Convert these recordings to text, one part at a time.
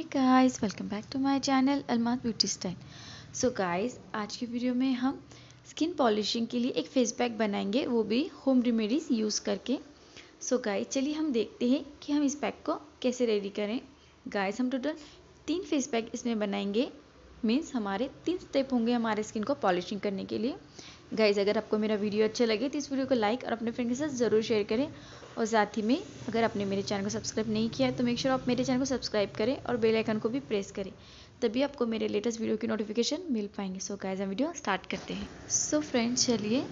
Hey guys welcome back to my channel अलमात beauty style so guys आज की video में हम स्किन पॉलिशिंग के लिए एक फेस पैक बनाएँगे, वो भी होम रेमेडीज यूज़ करके। सो गाइस चलिए हम देखते हैं कि हम इस पैक को कैसे रेडी करें। गाइस हम टोटल तीन फेस पैक इसमें बनाएँगे। मीन्स हमारे तीन स्टेप होंगे हमारे स्किन को पॉलिशिंग करने के लिए। गाइज़ अगर आपको मेरा वीडियो अच्छा लगे तो इस वीडियो को लाइक और अपने फ्रेंड के साथ ज़रूर शेयर करें। और साथ ही में, अगर आपने मेरे चैनल को सब्सक्राइब नहीं किया है तो मेक श्योर आप मेरे चैनल को सब्सक्राइब करें और बेल आइकन को भी प्रेस करें। तभी आपको मेरे लेटेस्ट वीडियो की नोटिफिकेशन मिल पाएँगे। सो गाइज़ हम वीडियो स्टार्ट करते हैं। सो फ्रेंड्स चलिए,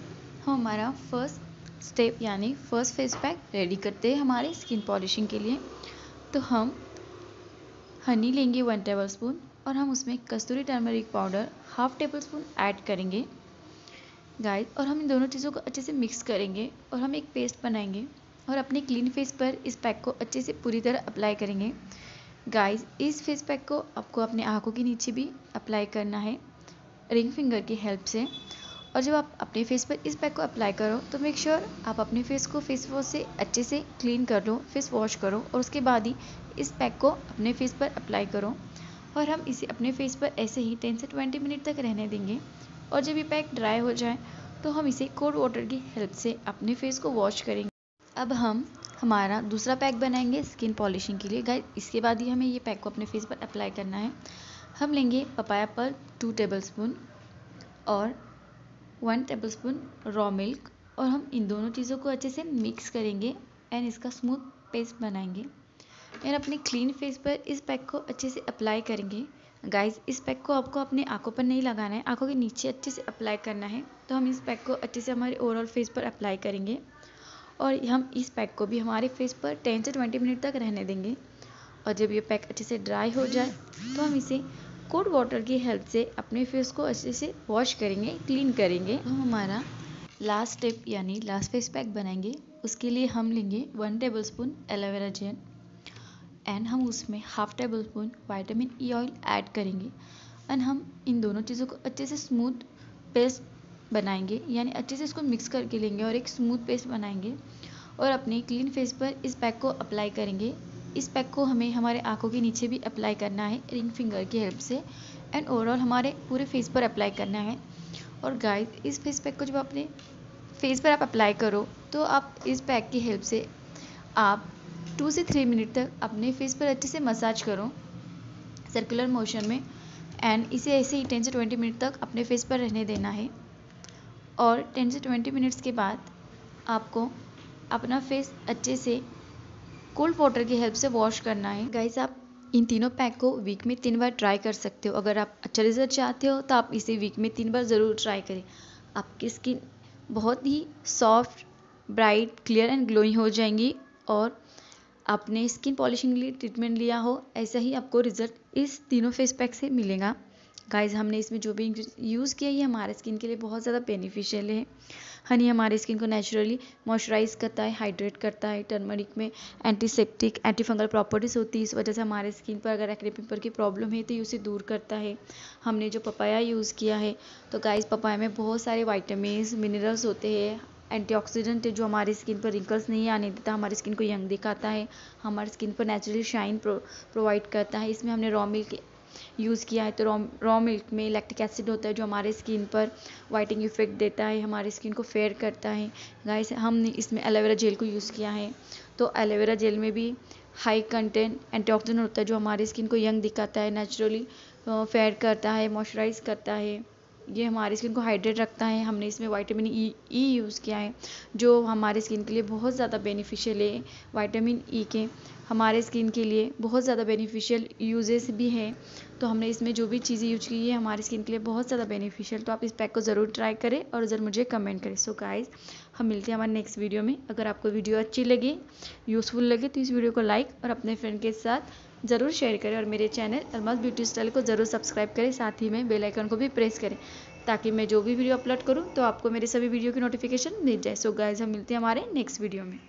हम हमारा फ़र्स्ट स्टेप यानी फ़र्स्ट फेस पैक रेडी करते हैं हमारे स्किन पॉलिशिंग के लिए। तो हम हनी लेंगे वन टेबल स्पून और हम उसमें कस्तूरी turmeric powder half table spoon add करेंगे। गाइस और हम इन दोनों चीज़ों को अच्छे से मिक्स करेंगे, और हम एक पेस्ट बनाएँगे, और अपने क्लीन फेस पर इस पैक को अच्छे से पूरी तरह अप्लाई करेंगे। गाइस इस फेस पैक को आपको अपने आँखों के नीचे भी अप्लाई करना है रिंग फिंगर की हेल्प से। और जब आप अपने फेस पर इस पैक को अप्लाई करो तो मेक श्योर sure आप अपने फेस को फेस वॉश से अच्छे से क्लीन कर लो फेस वॉश करो, और उसके बाद ही इस पैक को अपने फेस पर अप्लाई करो। और हम इसे अपने फेस पर ऐसे ही टेन से ट्वेंटी मिनट तक रहने देंगे। और जब ये पैक ड्राई हो जाए तो हम इसे कोल्ड वाटर की हेल्प से अपने फेस को वॉश करेंगे। अब हम हमारा दूसरा पैक बनाएँगे स्किन पॉलिशिंग के लिए। गाइस, इसके बाद ही हमें ये पैक को अपने फेस पर अप्लाई करना है। हम लेंगे पपाया पर टू टेबल स्पून और one table spoon raw milk और हम इन दोनों चीज़ों को अच्छे से मिक्स करेंगे एंड इसका स्मूथ पेस्ट बनाएँगे। एंड अपने क्लीन फेस पर इस पैक को अच्छे से अप्लाई करेंगे। गाइस इस पैक को आपको अपने आँखों पर नहीं लगाना है। आँखों के नीचे अच्छे से अप्लाई करना है। तो हम इस पैक को अच्छे से हमारे ओवरऑल फेस पर अप्लाई करेंगे। और हम इस पैक को भी हमारे फेस पर टेन से ट्वेंटी मिनट तक रहने देंगे। और जब ये पैक अच्छे से ड्राई हो जाए तो हम इसे कोल्ड वाटर की हेल्प से अपने फेस को अच्छे से वॉश करेंगे क्लीन करेंगे। तो हमारा लास्ट स्टेप यानी लास्ट फेस पैक बनाएँगे। उसके लिए हम लेंगे one table spoon aloe vera gel and हम उसमें half table spoon vitamin E oil add करेंगे। एंड हम इन दोनों चीज़ों को अच्छे से स्मूथ पेस्ट बनाएँगे। यानी अच्छे से इसको मिक्स करके लेंगे और एक स्मूथ पेस्ट बनाएँगे। और अपने क्लीन फेस पर इस पैक को अप्लाई करेंगे। इस पैक को हमें हमारे आँखों के नीचे भी अप्लाई करना है रिंग फिंगर की हेल्प से। एंड ओवरऑल हमारे पूरे फेस पर अप्लाई करना है। और गाइस इस फेस पैक को जब अपने फेस पर आप अप्लाई करो तो आप इस पैक की हेल्प से आप टू से थ्री मिनट तक अपने फेस पर अच्छे से मसाज करो सर्कुलर मोशन में एंड इसे ऐसे ही टेन से ट्वेंटी मिनट तक अपने फेस पर रहने देना है। और टेन से ट्वेंटी मिनट्स के बाद आपको अपना फेस अच्छे से कोल्ड वाटर की हेल्प से वॉश करना है। गाइस आप इन तीनों पैक को वीक में तीन बार ट्राई कर सकते हो। अगर आप अच्छा रिज़ल्ट चाहते हो तो आप इसे वीक में तीन बार ज़रूर ट्राई करें। आपकी स्किन बहुत ही soft bright clear and glowing हो जाएँगी और आपने स्किन पॉलिशिंग लिए ट्रीटमेंट लिया हो, ऐसा ही आपको रिज़ल्ट इस तीनों फेस पैक से मिलेगा। गाइस हमने इसमें जो भी यूज़ किया, ये हमारे स्किन के लिए बहुत ज़्यादा बेनिफिशियल है। हनी हमारे स्किन को नेचुरली मॉइस्चराइज करता है हाइड्रेट करता है टर्मरिक में एंटीसेप्टिक एंटी फंगल प्रॉपर्टीज़ होती है। इस वजह से हमारे स्किन पर अगर एक्ने पिंपल की प्रॉब्लम है तो ये उसे दूर करता है। हमने जो पपाया यूज़ किया है तो गाइस पपाया में बहुत सारे वाइटामिन मिनरल्स होते हैं। एंटीऑक्सीडेंट है जो हमारी स्किन पर रिंकल्स नहीं आने देता हमारी स्किन को यंग दिखाता है हमारी स्किन पर नेचुरली शाइन प्रो, प्रोवाइड करता है। इसमें हमने रॉ मिल्क यूज़ किया है तो रॉ रॉ मिल्क में लैक्टिक एसिड होता है जो हमारे स्किन पर वाइटिंग इफ़ेक्ट देता है हमारी स्किन को फेयर करता है। गाइस हमने इसमें एलोवेरा जेल को यूज़ किया है। तो एलोवेरा जेल में भी हाई कंटेंट एंटीऑक्सीडेंट होता है जो हमारी स्किन को यंग दिखाता है नेचुरली फेयर करता है मॉइस्चराइज करता है। ये हमारी स्किन को हाइड्रेट रखता है, हमने इसमें वाइटामिन ई ई यूज़ किया है, जो हमारे स्किन के लिए बहुत ज़्यादा बेनिफिशियल है वाइटामिन ई e के। हमारे स्किन के लिए बहुत ज़्यादा बेनिफिशियल यूजेस भी हैं तो हमने इसमें जो भी चीज़ें यूज़ की है, हमारी स्किन के लिए बहुत ज़्यादा बेनिफिशियल तो आप इस पैक को ज़रूर ट्राई करें और ज़रूर मुझे कमेंट करें। सो गाइस हम मिलते हैं हमारे नेक्स्ट वीडियो में। अगर आपको वीडियो अच्छी लगे यूज़फुल लगे तो इस वीडियो को लाइक और अपने फ्रेंड के साथ ज़रूर शेयर करें और मेरे चैनल अलमास ब्यूटी स्टाइल को ज़रूर सब्सक्राइब करें। साथ ही में बेल आइकन को भी प्रेस करें ताकि मैं जो भी वीडियो अपलोड करूँ तो आपको मेरे सभी वीडियो की नोटिफिकेशन मिल जाए। सो गाइज़ हम मिलते हैं हमारे नेक्स्ट वीडियो में।